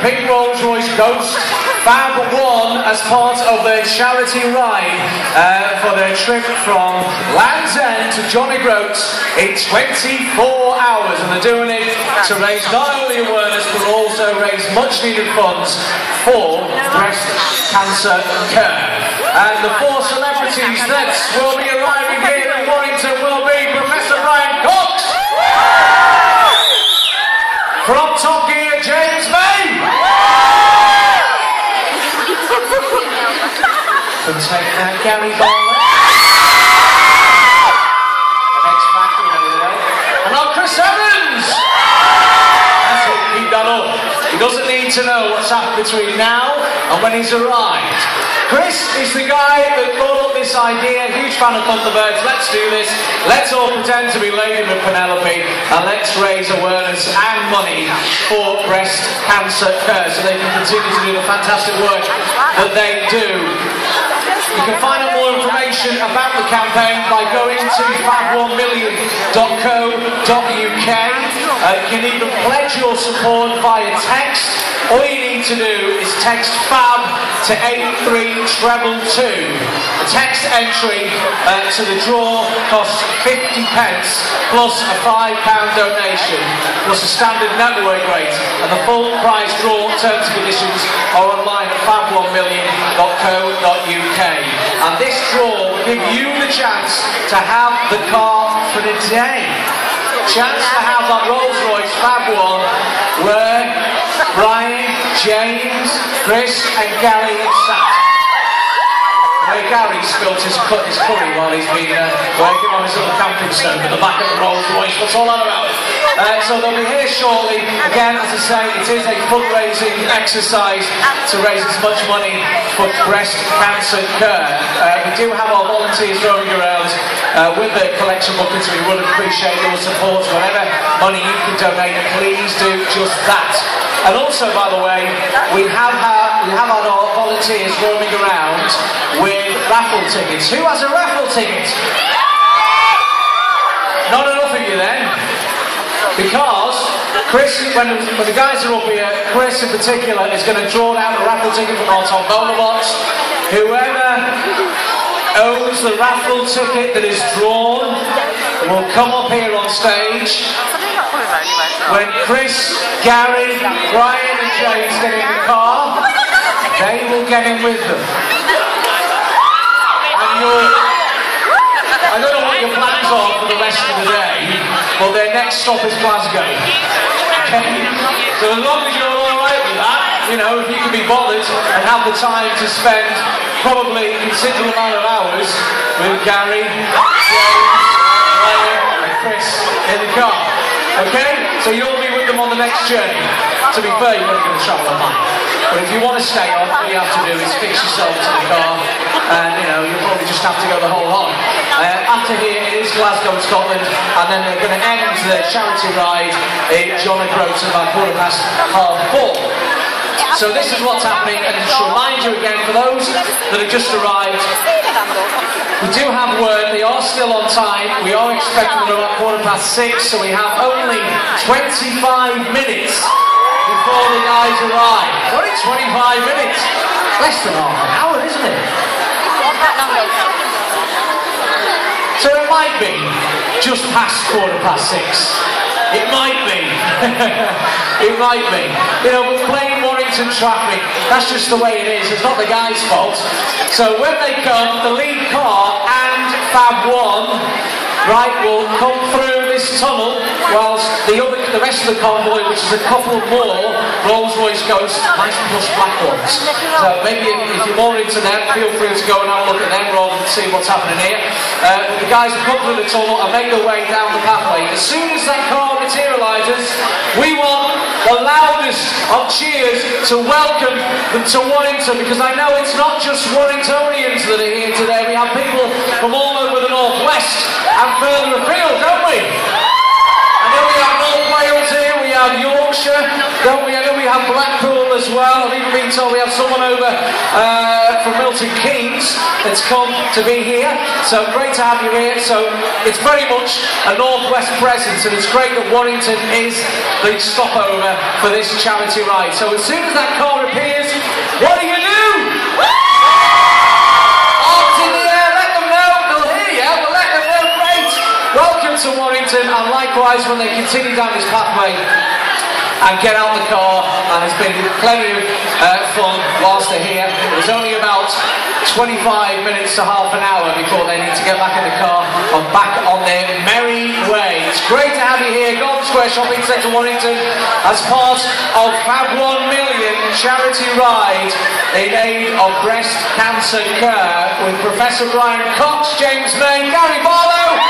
Pink Rolls Royce Ghost Fab One as part of their charity ride uh, for their trip from Land's End to Johnny O'Groats in 24 hours. And they're doing it to raise not only awareness but also raise much needed funds for breast cancer care. And the four celebrities that will be arriving here in Warrington will be Professor Brian Cox from Top Gear, James May. That, Gary there. And now Chris Evans. That's it, keep that up. He doesn't need to know what's happened between now and when he's arrived. Chris is the guy that brought up this idea, huge fan of Thunderbirds, let's do this, let's all pretend to be Lady with Penelope, and let's raise awareness and money for breast cancer care so they can continue to do the fantastic work that they do. You can find out more information about the campaign by going to fab1million.co.uk. Uh, you can even pledge your support via text. You need to do is text FAB to 83222. The text entry uh, to the draw costs 50 pence plus a £5 donation plus a standard network rate. And the full price draw terms and conditions are online at fab1million.co.uk. And this draw will give you the chance to have the car for the day. Chance to have that Rolls Royce Fab One where Brian, James, Chris, and Gary have sat. Where Gary spilt his, cut, his curry while he's been uh, working on his little camping stove at the back of the Rolls Royce. What's all that about? Uh, so they'll be here shortly. Again, as I say, it is a fundraising exercise to raise as much money for breast cancer care. Uh, we do have our volunteers roaming around uh, with the collection buckets. We would appreciate your support. Whatever money you can donate, please do just that. And also, by the way, we have we have had our volunteers roaming around with raffle tickets. Who has a raffle ticket? Not enough of you then. Because Chris, when, when the guys are up here, Chris in particular is going to draw out a raffle ticket from our Tombola box. Whoever owns the raffle ticket that is drawn will come up here on stage. When Chris, Gary, Brian and James get in the car, they will get in with them. And you'll I don't know what your plans are for the rest of the day, but their next stop is Glasgow. Okay? So as long as you're all right with that, you know, if you can be bothered and have the time to spend probably a considerable amount of hours with Gary, James, Brian, and Chris in the car. Okay? So you'll be with them on the next journey. To be fair, you're not going to travel a mile. But if you want to stay on, all you have to do is fix yourself to the car, and you know you'll probably just have to go the whole hog. Uh, after here, it is Glasgow, Scotland, and then they're going to end their charity ride in John O'Groats at about quarter past half four. So this is what's happening, and just remind you again, for those that have just arrived, we do have are still on time. We are expecting them about quarter past six, so we have only 25 minutes before the guys arrive. Only 25 minutes. Less than half an hour, isn't it? So it might be just past quarter past six. It might be. it might be. You know, we're playing Warrington traffic. That's just the way it is. It's not the guy's fault. So when they come, the lead car Fab 1, right, will come through this tunnel whilst the other, the rest of the convoy, which is a couple more Rolls Royce Ghosts, nice plus black ones. So maybe if, if you're more into them, feel free to go and have a look at them rather than see what's happening here. Uh, the guys will come through the tunnel and make their way down the pathway. As soon as that car materialises, we want the loudest of cheers to welcome them to Warrington because I know it's not just Warringtonians that are here today. We have people from all over the northwest and further afield, don't we? I know we have North Wales here, we have Yorkshire, don't we? I know we have Blackpool as well. well. I've even been told we have someone over uh, from Milton Keynes that's come to be here. So great to have you here. So it's very much a Northwest presence, and it's great that Warrington is the stopover for this charity ride. So as soon as that car appears, what do you do? To Warrington, and likewise when they continue down this pathway and get out the car and it's been plenty of uh, fun whilst they're here. It was only about 25 minutes to half an hour before they need to get back in the car and back on their merry way. It's great to have you here, Golden Square Shopping Centre Warrington, as part of Fab 1 Million charity ride in aid of breast cancer care with Professor Brian Cox, James May, Gary Barlow.